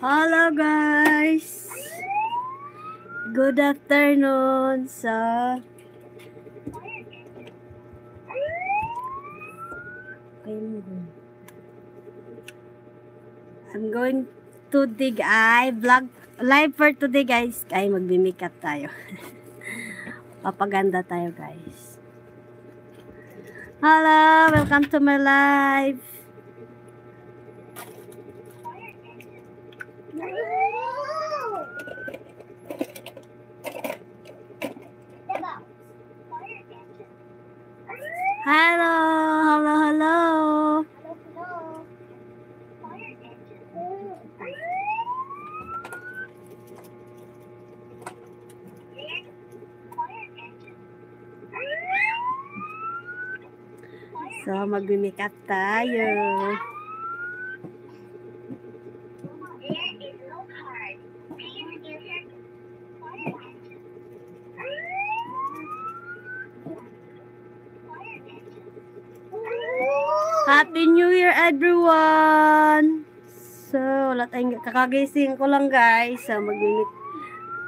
Hello guys! Good afternoon sa I'm going to dig ay vlog live for today guys. Ay magbi-makeup tayo. Papaganda tayo guys. Hello welcome to my live hello hello hello So, mag-makeup tayo. Happy New Year, everyone! So, wala tayong kakagising ko lang, guys. So, mag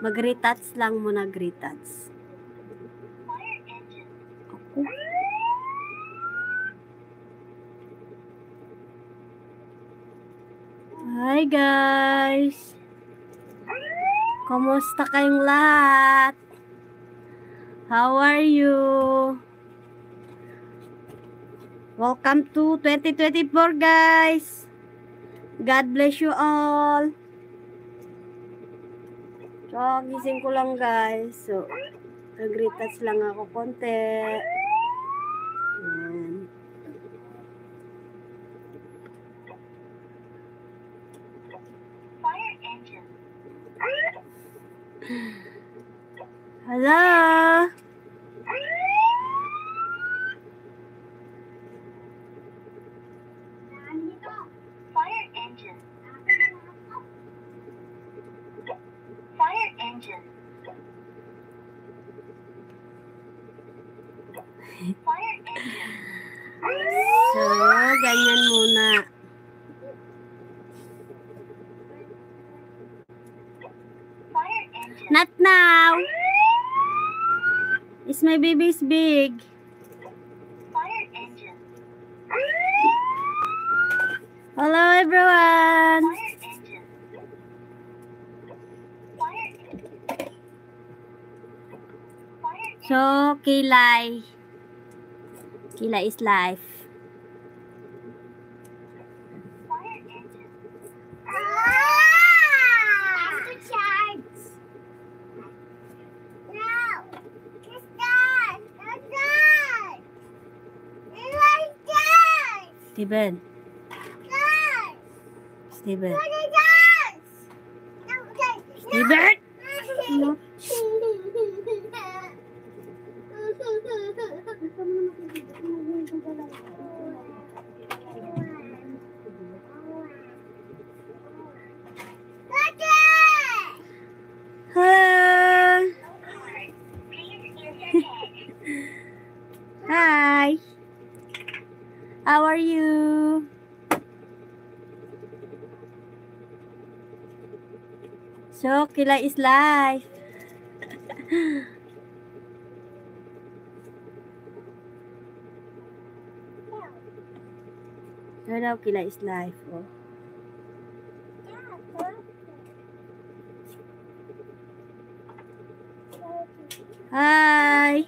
mag-retouch lang muna, retouch. Ako. Hi, guys! Kumusta kayong lahat? How are you? Welcome to 2024 guys. God bless you all. So, gising ko lang guys. So, nag-retouch lang ako konti. So, ganyan muna. Not now. Is my baby is big. Kilay. Kilay is life. Fire engine. Ah! the charge. No. It's done. It's done. It's like that. Steven. Done. Steven. What is that? No, okay. Steven! No. Hello. Hi. How are you? So, kila is life. Daw, kila is life. Oh. Hi.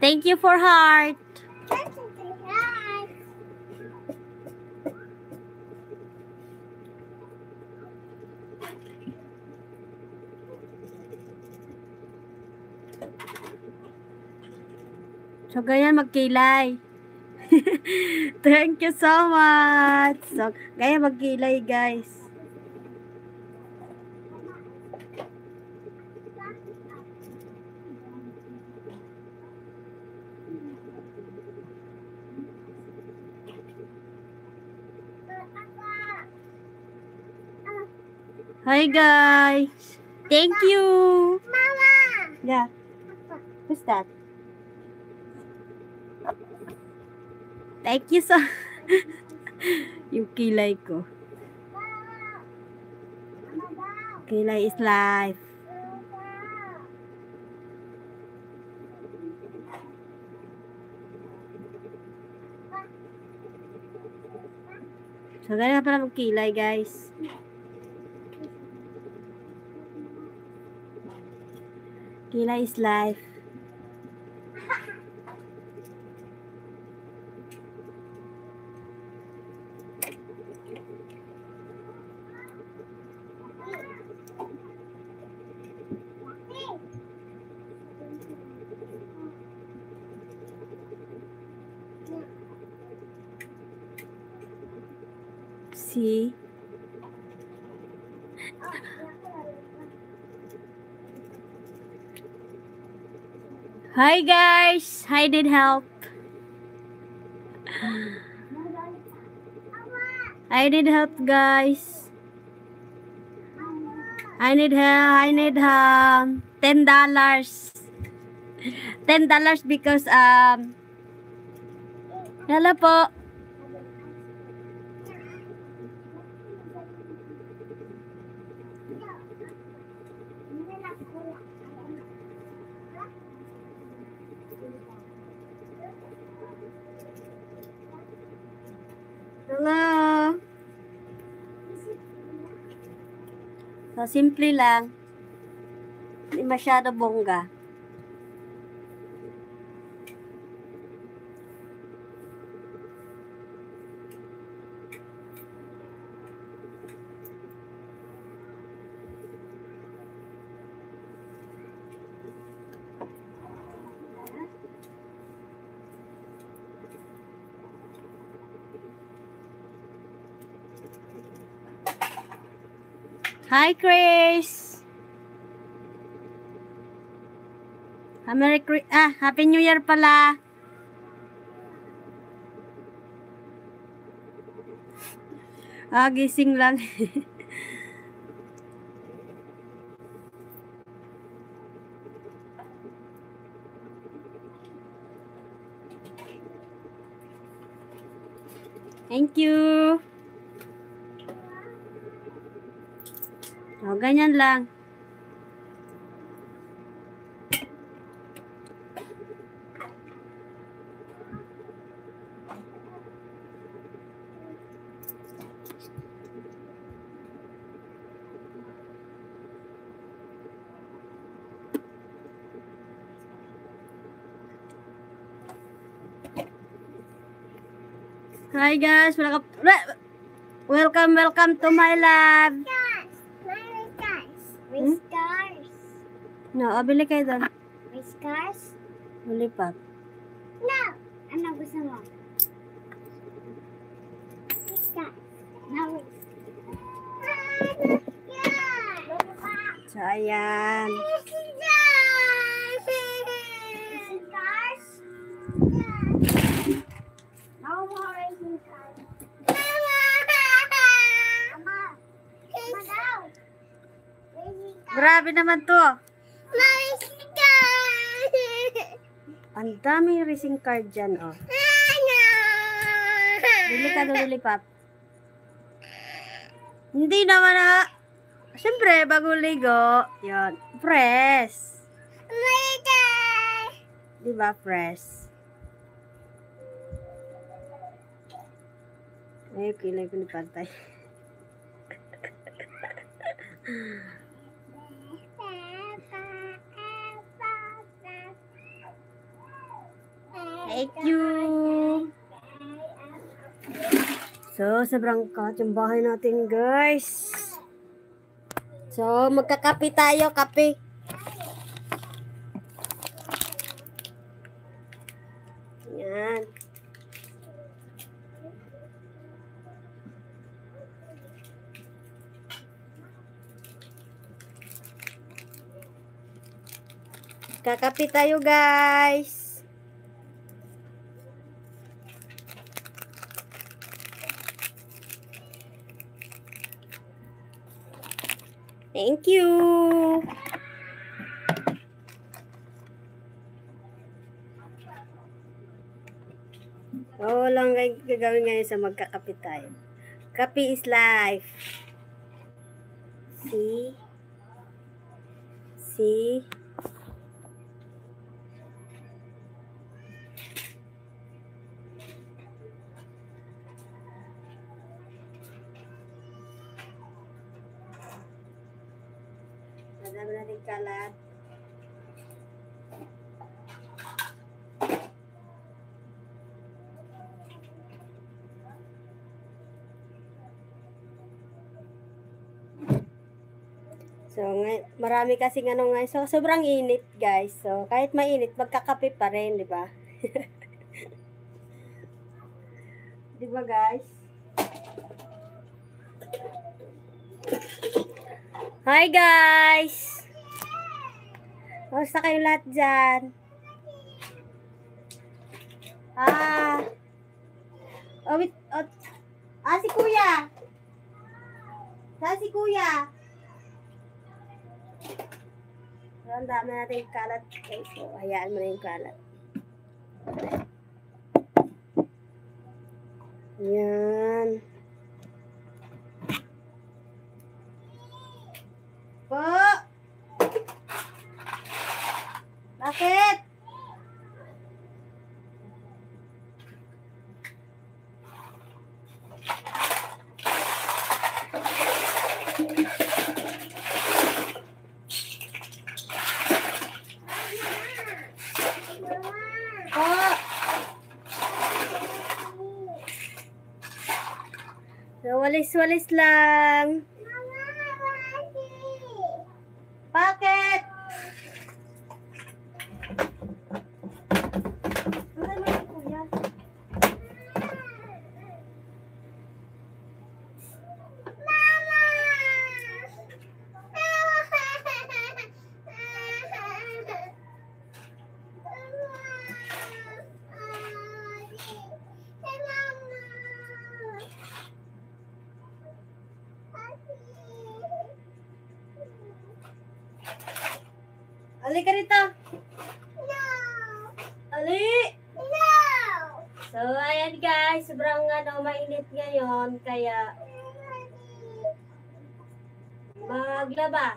Thank you for heart. So, ganyan magkilay. Thank you so much. So, ganyan magkilay, guys. Hi guys. Thank you. Mama. Yeah. Who's that? Thank you so Yung kilay ko. Kilay is life. So, ganun pala magkilay, guys. Kilay is life. See? Hi guys! I need help. I need help guys. I need help. I need um ten dollars. Ten dollars because um Hello po. Hello. So, simple lang. Hindi masyado bongga. Hi, Chris! Ah, Merry ah, Happy New Year pala! Ah, gising lang. Thank you. Ganyan lang. Hi guys, welcome welcome welcome to my lab. No, o, bili kayo doon. Bili pa. No. Ano gusto mo? Stars. No. Yeah. So, ayan. Yeah. No more cars. Grabe naman to. Ang daming racing card dyan, oh. Bili ka bili pap. Hindi naman na. Siyempre, bago ligo, yun, press. Later. Di ba, press? Ay, kilay ko ni Pantay. Thank you. So, sobrang kat yung bahay natin, guys. So, magkakape tayo, kape. Yan. Kakape tayo, guys. Thank you. Oo lang gag- gagawin ngayon sa magkakapit tayo. Kape is life. See? See? Madami natin kalat. So, ngay- marami kasi ano ngayon. So, sobrang init, guys. So, kahit mainit, magkakape pa rin, di ba? di ba, guys? Hi, guys! Kamusta kayo lahat dyan? Ah! Oh, wait, oh, ah, si Kuya! Saan si Kuya? So, ang dami natin kalat. Okay, so, hayaan mo na yung kalat. Yan. Po! Bakit? Po! So, walis-walis lang. Bakit? Ano naman yung kuya? Ali ka rito. Ali! So, ayan guys, sobrang ano, mainit ngayon, kaya maglaba.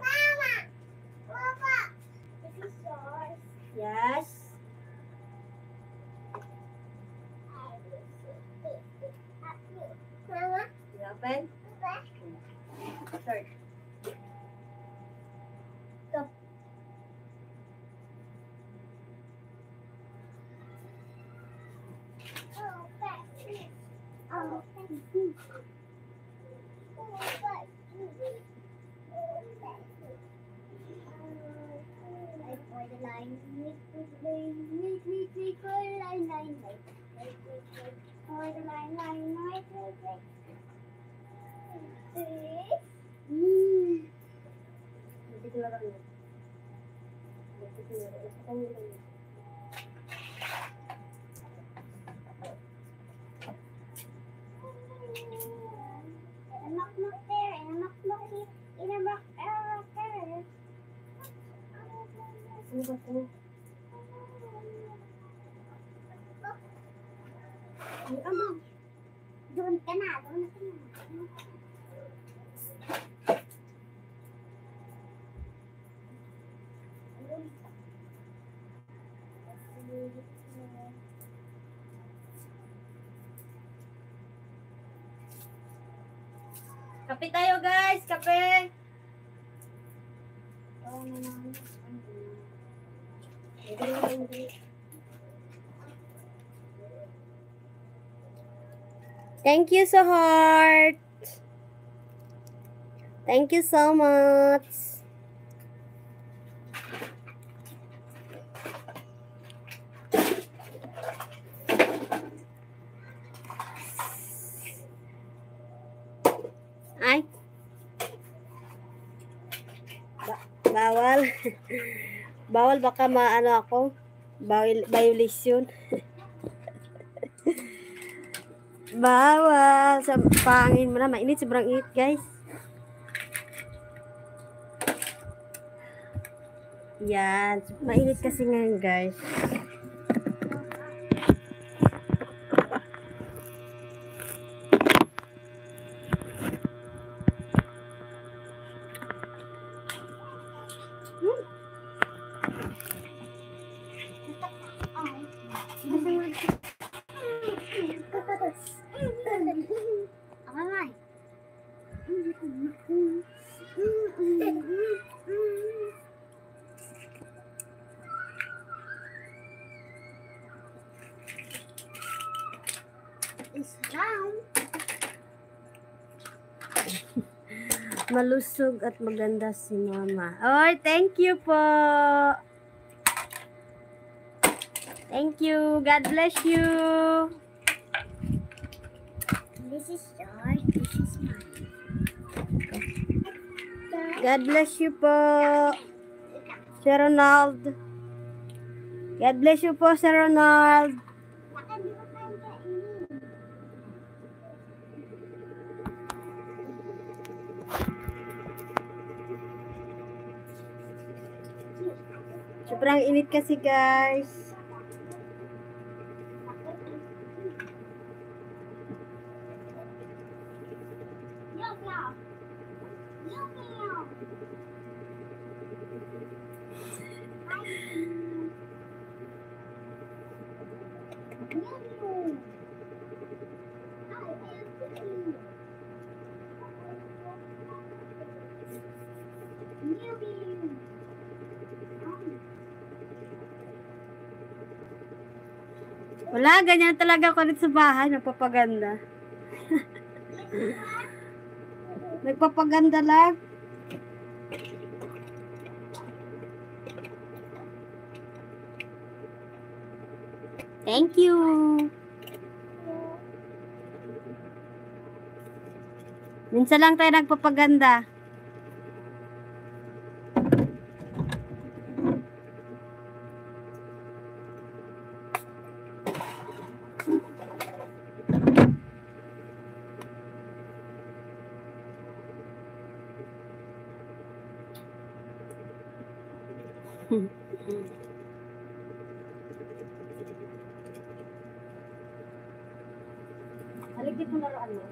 Yes. You open? Start. Hindi ko lang yun. Hindi ko lang yun. Hindi ko lang yun. Ano ba ito? Ay, ama. Doon ka na, doon ka na. Kape tayo guys, kape. Thank you so heart. Thank you so much. Bawal baka maano ako. Bawal, violation. Bawal. Sa pangin mo na. Mainit. Sobrang init, guys. Yan. Mainit kasi ngayon, guys. Malusog at maganda si mama. Oy, thank you po. Thank you. God bless you. This is yours. This is mine. God bless you po. Sir Ronald. God bless you po, Sir Ronald. Sobrang init kasi, guys. Meow, Wala, ganyan talaga ako sa bahay. Nagpapaganda. Nagpapaganda lang. Thank you. Minsan lang tayo nagpapaganda. Haligit mo laruan mo.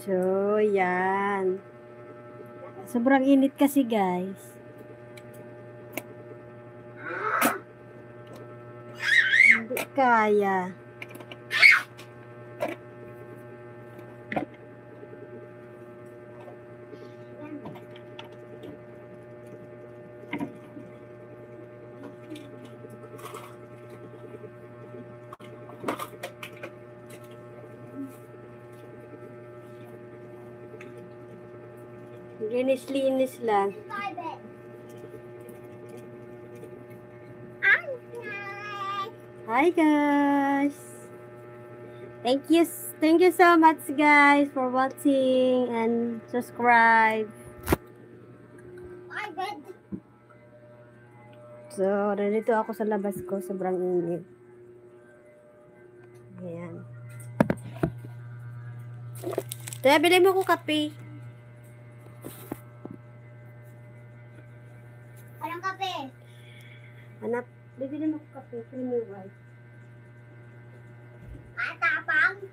So, yan. Sobrang init kasi, guys. Hindi kaya. Thank you thank you so much guys for watching and subscribe. So, nandito ako sa labas ko, sobrang init. Ayan. Kaya bilhin mo ko kape. Walang kape. Hanap, bibili mo ko kape, creamy white. Matapang.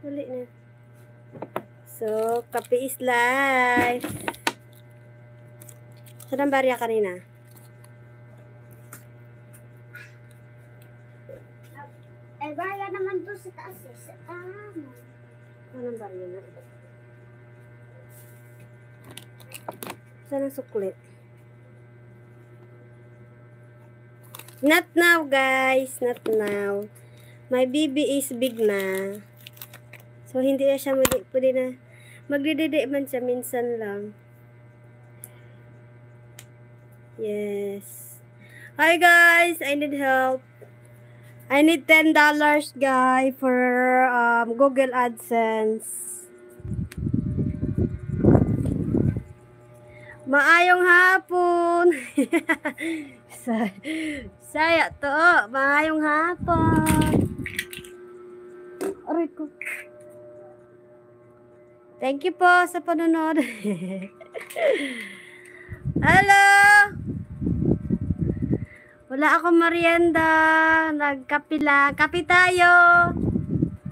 Dali na. So, kape is life. Saan ang barya kanina? Eh, baya naman to sa taas eh. Sa tama. Saan ang barya na? Saan ang suklit? Not now, guys. Not now. My baby is big na. So, hindi na siya muli, pwede na. Magdididi man siya minsan lang. Yes. Hi, guys. I need help. I need $10 guy for um, Google AdSense. Maayong hapon. Sa- Saya to. Maayong hapon. Ko. Thank you po sa panonood. Hello! Wala akong merienda. Nagkape lang. Kape tayo.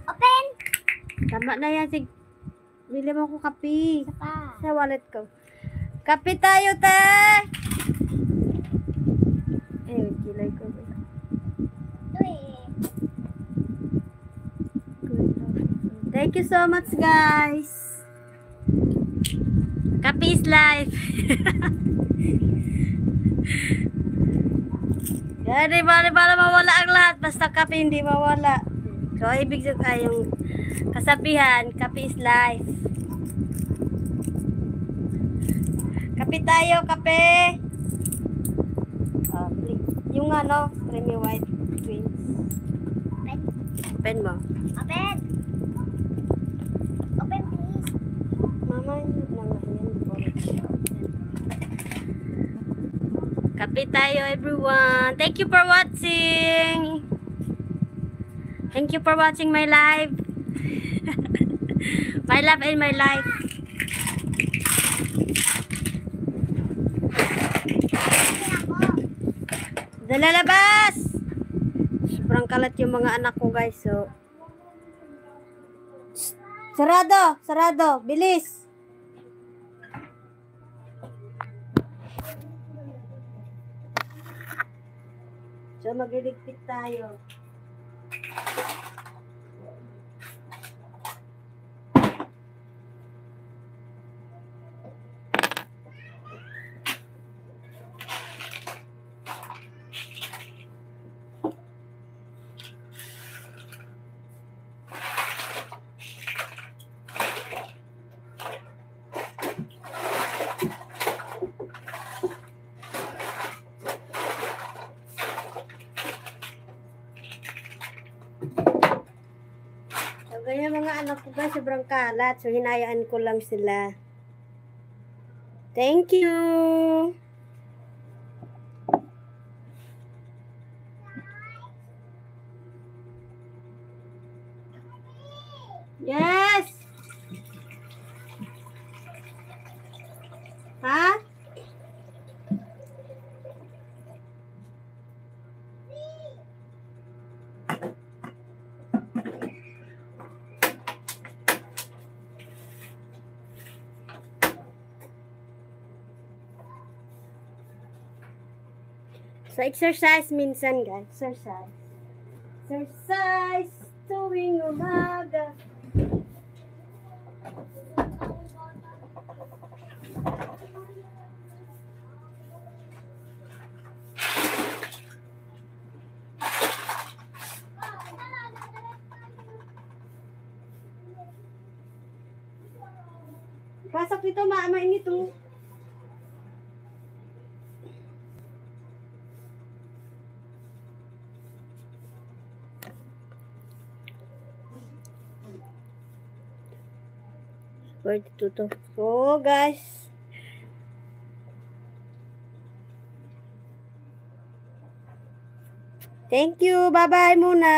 Open! Tama na yan. Sig Bili mo ko kape. Pa. Sa wallet ko. Kape tayo, te! Ay, kilay ko. Thank you so much, guys. Kape is life. Yan, di ba, di ba mawala ang lahat? Basta kape hindi mawala. So, ibig sabihin ay yung kasabihan, kape is life. Kape tayo, kape! Ah, please. yung ano, creamy white twins. Open. Open mo. Open please. Mama, yun na nga yan. Kape tayo, everyone. Thank you for watching. Thank you for watching my live. my love and my life. Dalalabas! Sobrang kalat yung mga anak ko, guys. So, Sarado! Sarado! Bilis! So, magliligpit tayo. So, ganyan mga anak ko guys, sobrang kalat. So, hinayaan ko lang sila. Thank you! So, exercise minsan, guys. Exercise. Exercise tuwing umaga. Pasok dito, maama ini tuh. Oh. 42 to. So, guys, Thank you. Bye-bye muna.